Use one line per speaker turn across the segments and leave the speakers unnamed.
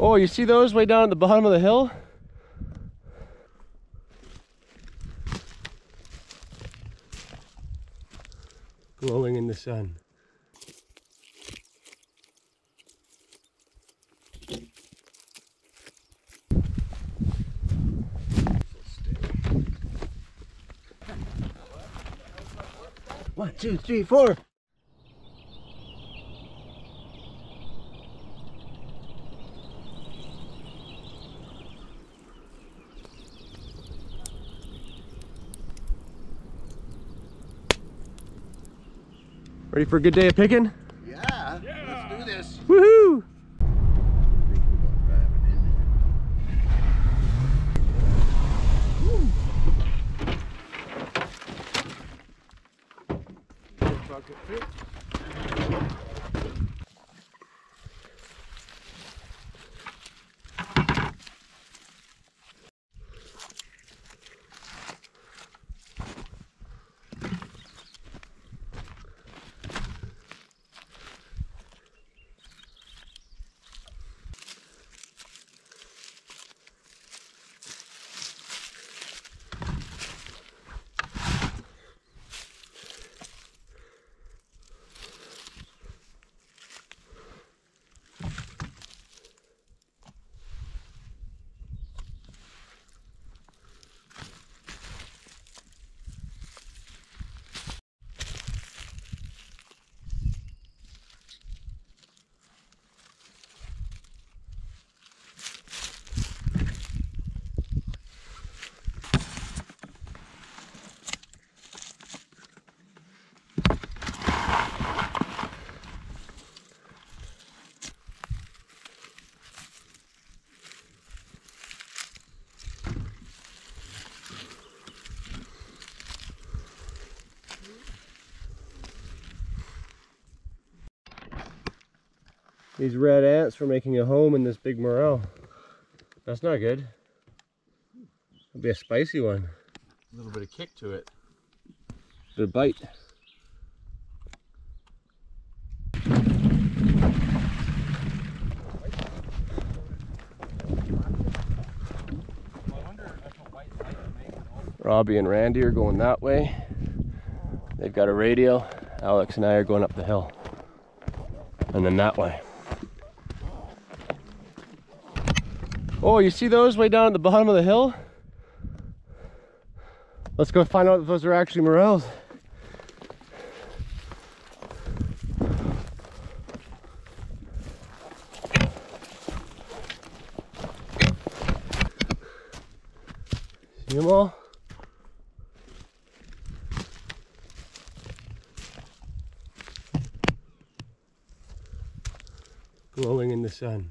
Oh, you see those way down at the bottom of the hill? Glowing in the sun. One, two, three, four. Ready for a good day of picking? These red ants were making a home in this big morel. That's not good. It'll be a spicy one.
A little bit of kick to it.
Bit of bite. Robbie and Randy are going that way. They've got a radio. Alex and I are going up the hill. And then that way. Oh, you see those way down at the bottom of the hill? Let's go find out if those are actually morels. See them all? Glowing in the sun.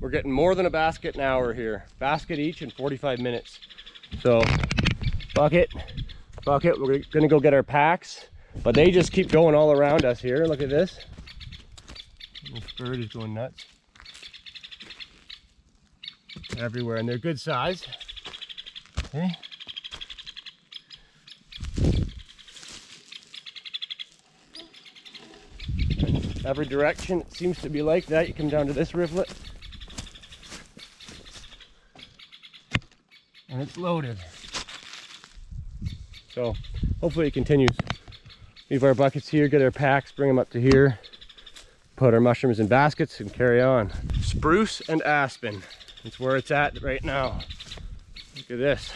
We're getting more than a basket an hour here. Basket each in 45 minutes. So bucket, bucket, we're gonna go get our packs, but they just keep going all around us here. Look at this. This bird is going nuts. Everywhere, and they're good size. Okay. Every direction it seems to be like that. You come down to this rivulet. And it's loaded. So hopefully it continues. Leave our buckets here, get our packs, bring them up to here, put our mushrooms in baskets and carry on. Spruce and aspen. That's where it's at right now. Look at this.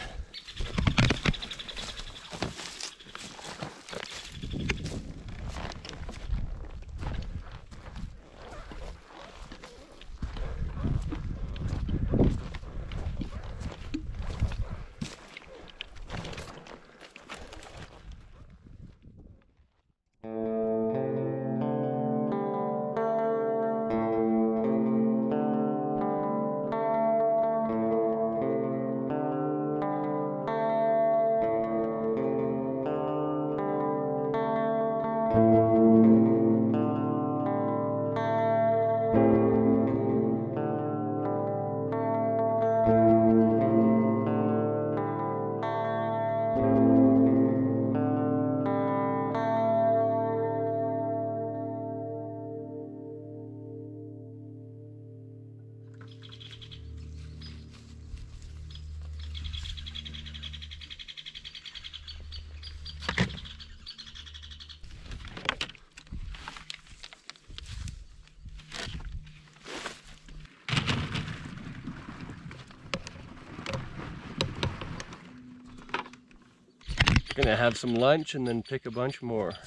Gonna have some lunch and then pick a bunch more.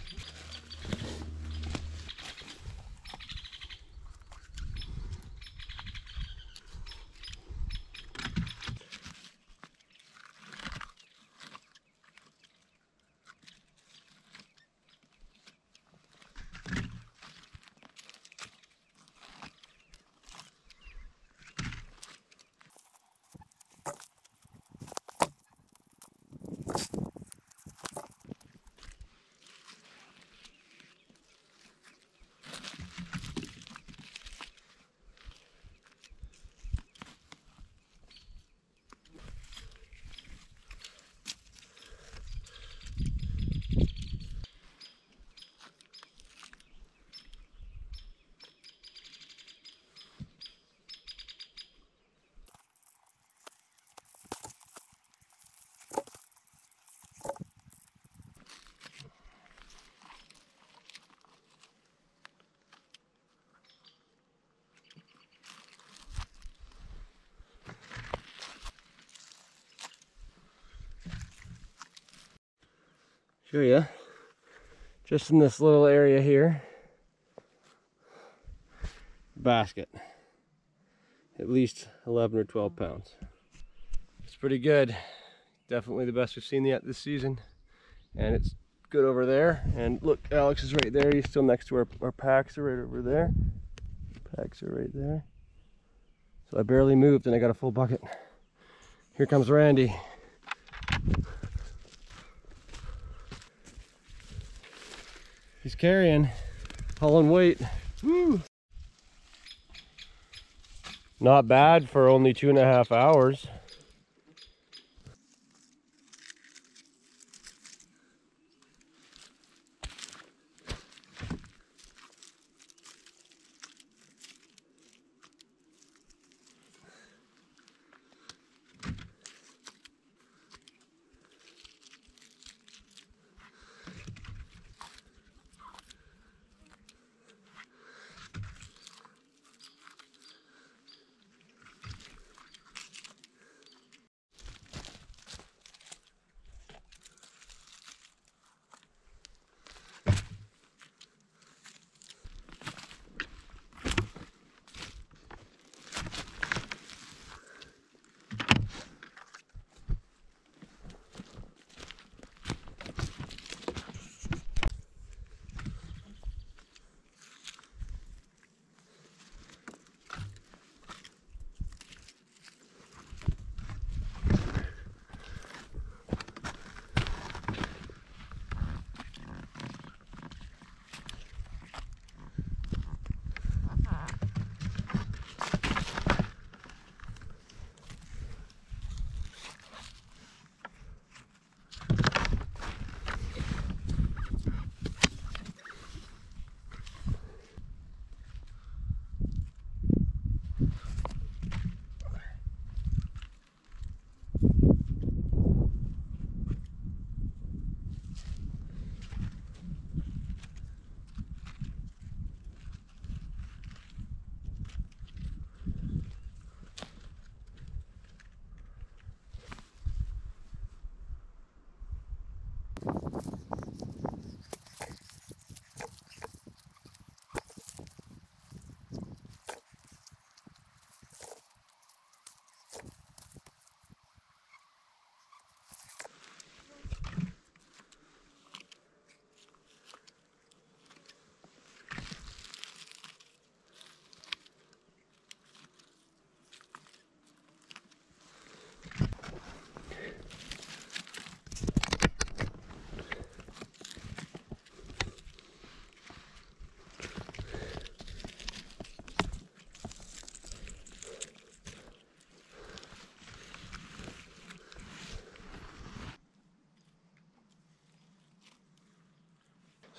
Show you just in this little area here. Basket. At least 11 or 12 pounds. It's pretty good. Definitely the best we've seen yet this season. And it's good over there. And look Alex is right there. He's still next to our, our packs are right over there. Packs are right there. So I barely moved and I got a full bucket. Here comes Randy He's carrying, hauling weight. Woo. Not bad for only two and a half hours.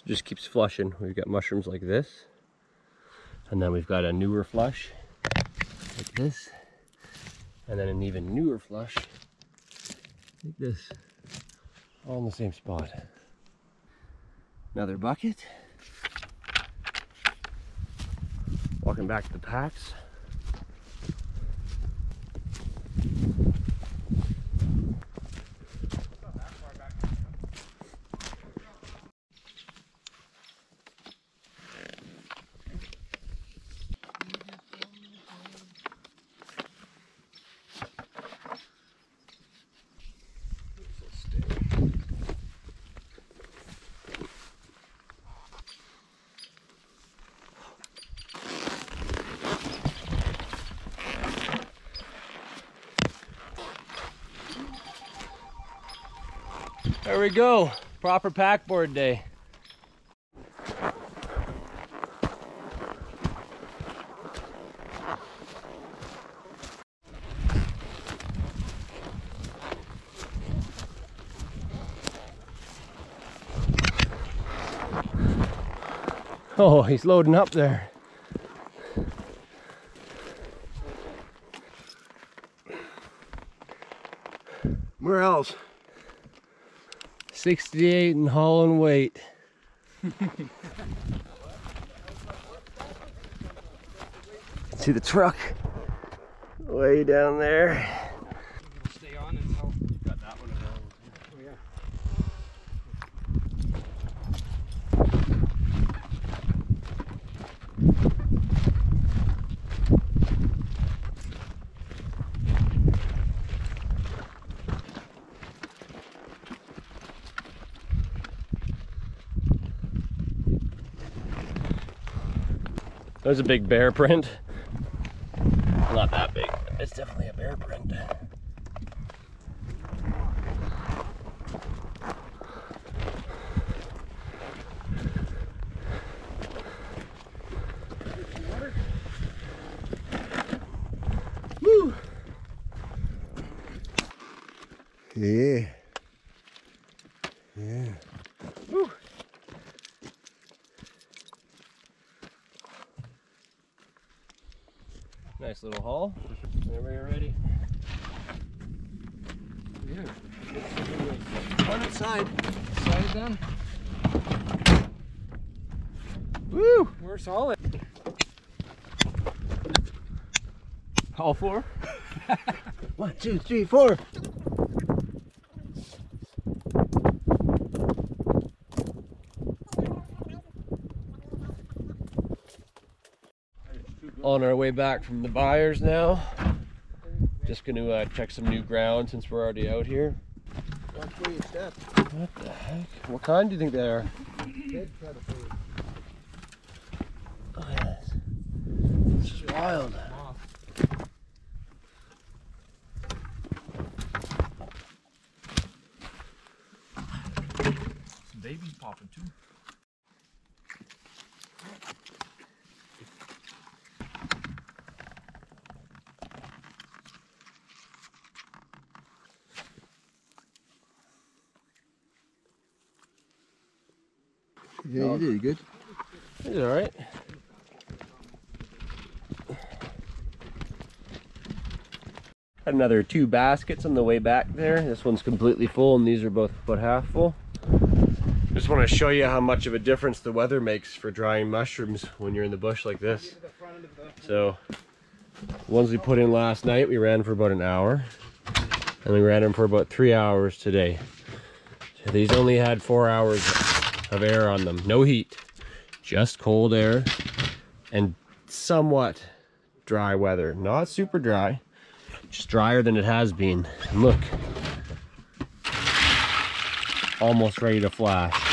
Just keeps flushing. We've got mushrooms like this. And then we've got a newer flush like this. And then an even newer flush like this. All in the same spot. Another bucket. Walking back to the packs. There we go. Proper packboard day. Oh, he's loading up there.
Where else?
68 and hauling weight. See the truck way down there.
Stay on until.
Got that one available.
Oh, yeah.
There's a big bear print. Not that big. It's definitely a bear print. Woo!
Yeah.
Nice little haul. Whenever you're ready.
On its side.
Decided then.
Woo!
We're solid.
All four?
One, two, three, four.
On our way back from the buyers now. Just gonna uh, check some new ground since we're already out here. What the heck? What kind do you think they are? This is wild.
Some babies popping too.
Yeah, you did good.
It's alright. Had another two baskets on the way back there. This one's completely full and these are both about half full. Just want to show you how much of a difference the weather makes for drying mushrooms when you're in the bush like this. So, ones we put in last night, we ran for about an hour. And we ran them for about three hours today. These only had four hours of air on them. No heat, just cold air and somewhat dry weather. Not super dry, just drier than it has been. And look, almost ready to flash.